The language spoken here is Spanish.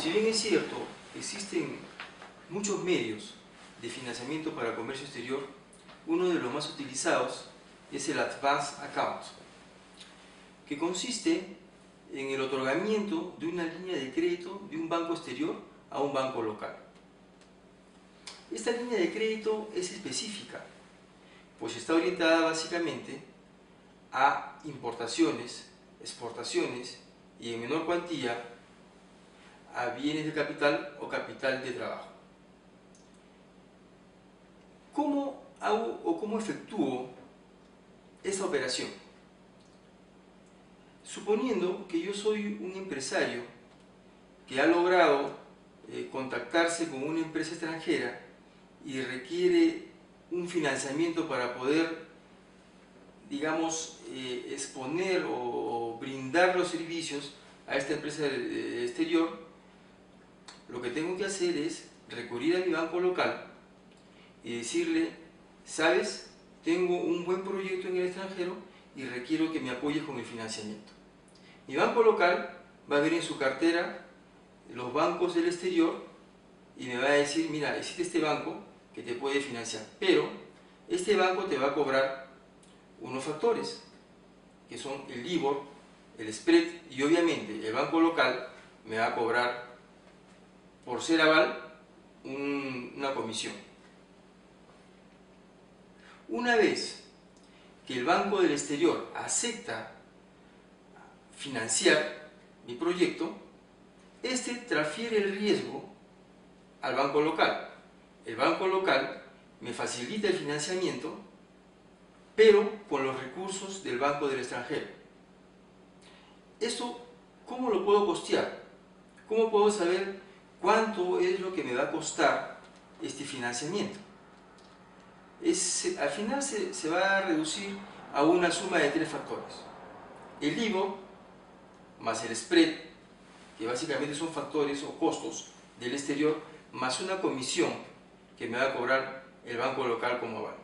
Si bien es cierto, existen muchos medios de financiamiento para comercio exterior, uno de los más utilizados es el Advance Account, que consiste en el otorgamiento de una línea de crédito de un banco exterior a un banco local. Esta línea de crédito es específica, pues está orientada básicamente a importaciones, exportaciones y en menor cuantía a bienes de capital o capital de trabajo. ¿Cómo hago o cómo efectúo esa operación? Suponiendo que yo soy un empresario que ha logrado eh, contactarse con una empresa extranjera y requiere un financiamiento para poder, digamos, eh, exponer o, brindar los servicios a esta empresa exterior, lo que tengo que hacer es recurrir a mi banco local y decirle, sabes, tengo un buen proyecto en el extranjero y requiero que me apoyes con el financiamiento. Mi banco local va a ver en su cartera los bancos del exterior y me va a decir, mira, existe este banco que te puede financiar, pero este banco te va a cobrar unos factores, que son el LIBOR, el spread y obviamente el banco local me va a cobrar por ser aval una comisión. Una vez que el Banco del Exterior acepta financiar mi proyecto, este transfiere el riesgo al banco local. El banco local me facilita el financiamiento, pero con los recursos del banco del extranjero. ¿Esto cómo lo puedo costear? ¿Cómo puedo saber cuánto es lo que me va a costar este financiamiento? al final se, va a reducir a una suma de tres factores. El IVO más el spread, que básicamente son factores o costos del exterior, más una comisión que me va a cobrar el banco local como aval.